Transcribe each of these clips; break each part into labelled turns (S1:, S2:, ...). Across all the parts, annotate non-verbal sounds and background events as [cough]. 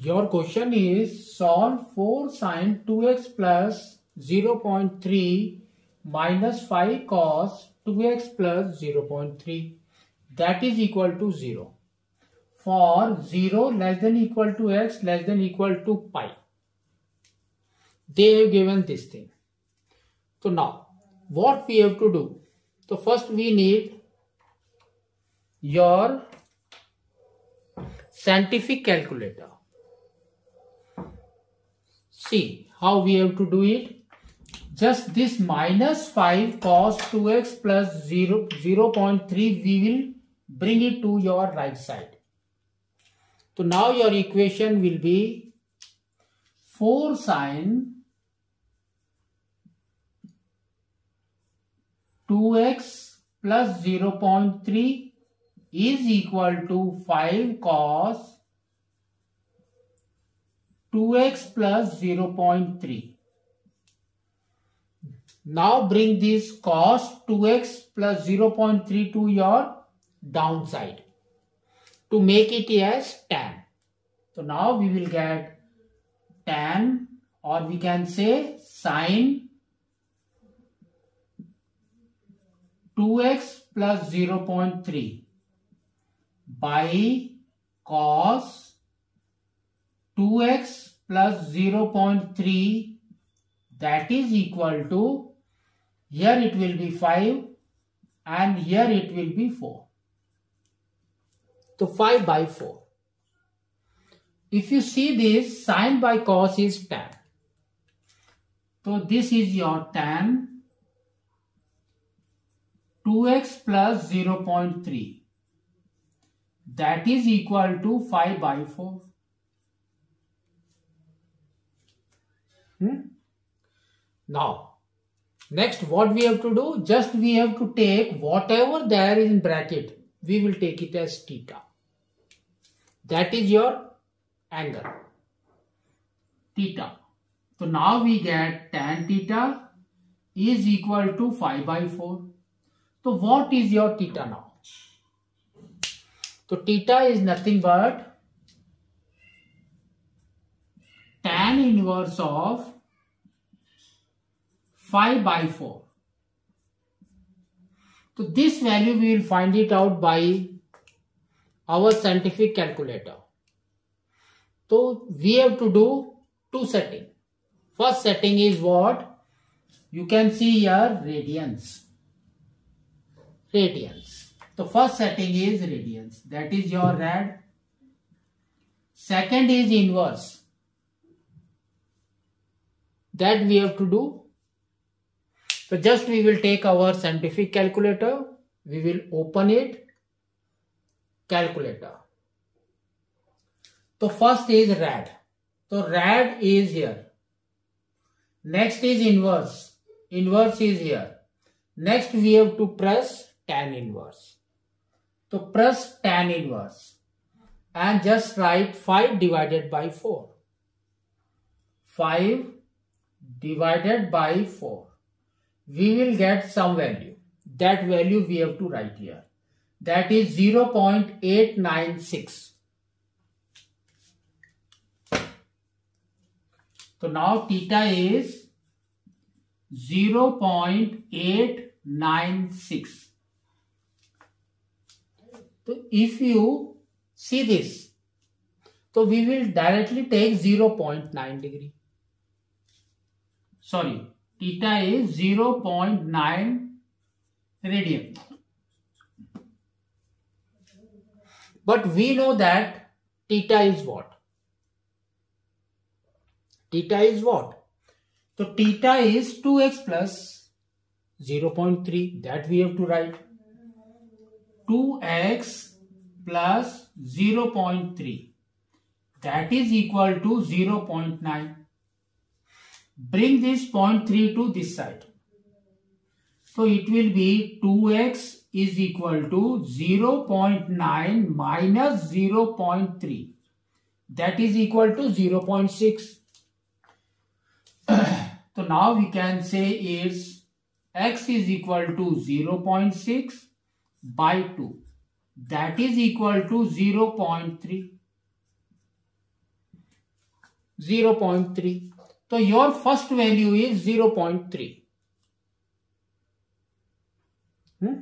S1: Your question is solve 4 sine 2x plus 0.3 minus 5 cos 2x plus 0.3 that is equal to 0 for 0 less than equal to x less than equal to pi. They have given this thing. So now what we have to do? So first we need your scientific calculator. See how we have to do it. Just this minus 5 cos 2x plus 0, 0 0.3 we will bring it to your right side. So now your equation will be 4 sine 2x plus 0.3 is equal to 5 cos 2x plus 0.3. Now bring this cos 2x plus 0.3 to your downside to make it as tan. So now we will get tan or we can say sine 2x plus 0.3 by cos 2x plus 0.3 that is equal to here it will be 5 and here it will be 4. So 5 by 4. If you see this sine by cos is tan. So this is your tan 2x plus 0.3 that is equal to 5 by 4. Hmm? Now, next what we have to do? Just we have to take whatever there is in bracket, we will take it as theta. That is your angle. Theta. So now we get tan theta is equal to 5 by 4. So what is your theta now? So theta is nothing but tan inverse of 5 by 4. So this value we will find it out by our scientific calculator. So we have to do two setting. First setting is what? You can see here radians. Radians. The first setting is radians. That is your rad. Second is inverse. That we have to do. So just we will take our scientific calculator. We will open it calculator. So first is rad. So rad is here. Next is inverse. Inverse is here. Next we have to press tan inverse. So press tan inverse and just write 5 divided by 4. 5 divided by 4. We will get some value. That value we have to write here that is 0.896. So now theta is 0.896. So if you see this, so we will directly take 0.9 degree. Sorry, theta is 0.9 radian. But we know that theta is what? Theta is what? So theta is 2x plus 0.3 that we have to write. 2x plus 0.3 that is equal to 0.9. Bring this 0.3 to this side. So it will be 2x is equal to 0.9 minus 0.3 that is equal to 0.6 [clears throat] so now we can say is x is equal to 0.6 by 2 that is equal to 0.3 0.3. So your first value is 0.3. Hmm?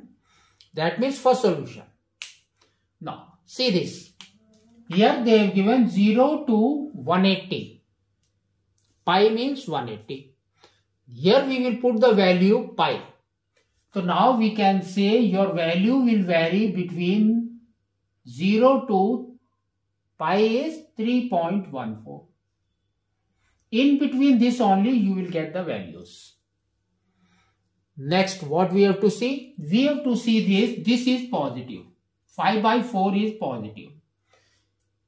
S1: That means first solution. Now see this. Here they have given 0 to 180. Pi means 180. Here we will put the value pi. So now we can say your value will vary between 0 to pi is 3.14. In between this only you will get the values. Next what we have to see? We have to see this. This is positive. 5 by 4 is positive.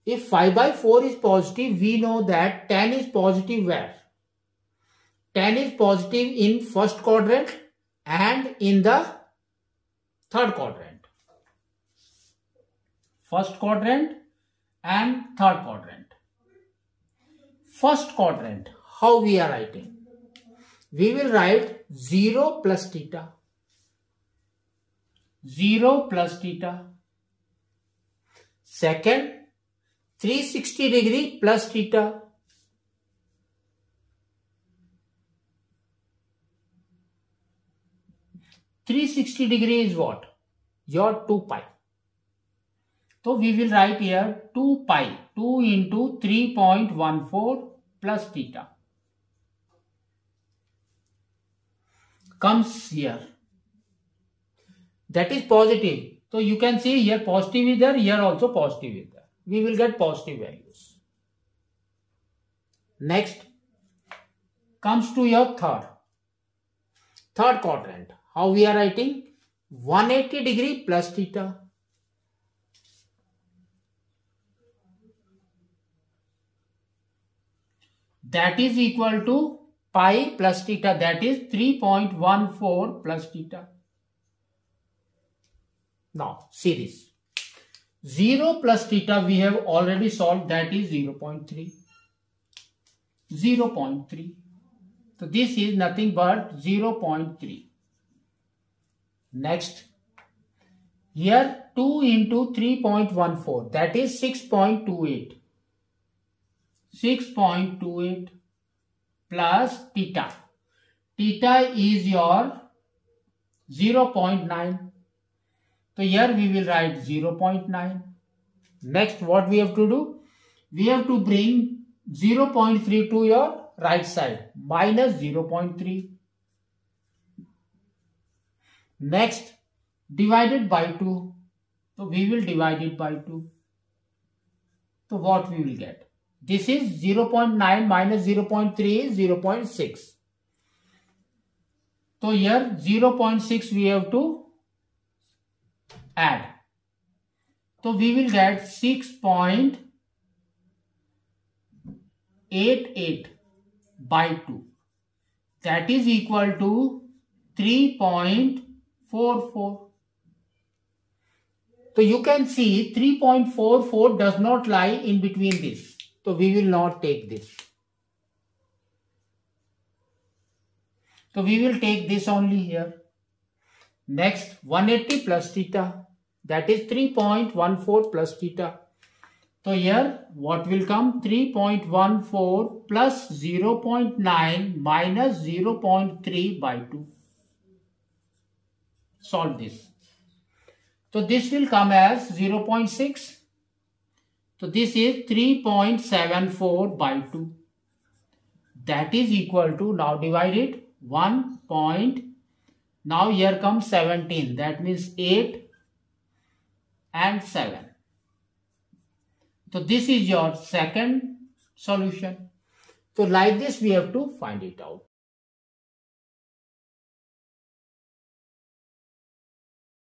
S1: If 5 by 4 is positive, we know that tan is positive where? tan is positive in first quadrant and in the third quadrant. First quadrant and third quadrant. First quadrant, how we are writing? We will write 0 plus theta. 0 plus theta. Second, 360 degree plus theta. Three sixty degree is what? Your two pi. So we will write here 2 pi, 2 into 3.14 plus theta. Comes here. That is positive. So you can see here positive is there, here also positive is there. We will get positive values. Next comes to your third. Third quadrant. How we are writing? 180 degree plus theta. That is equal to pi plus theta that is 3.14 plus theta. Now this. 0 plus theta we have already solved that is 0 0.3. 0 0.3. So this is nothing but 0 0.3. Next. Here 2 into 3.14 that is 6.28. 6.28 plus theta. Theta is your 0.9. So here we will write 0.9. Next what we have to do? We have to bring 0.3 to your right side minus 0.3. Next divided by 2. So we will divide it by 2. So what we will get? This is 0.9 minus 0.3 is 0.6. So here 0.6 we have to add. So we will get 6.88 by 2. That is equal to 3.44. So you can see 3.44 does not lie in between this. So we will not take this. So we will take this only here. Next 180 plus theta that is 3.14 plus theta. So here what will come 3.14 plus 0.9 minus 0.3 by 2. Solve this. So this will come as 0.6 so this is 3.74 by 2. That is equal to, now divide it, 1 point, now here comes 17. That means 8 and 7. So this is your second solution. So like this we have to find it out.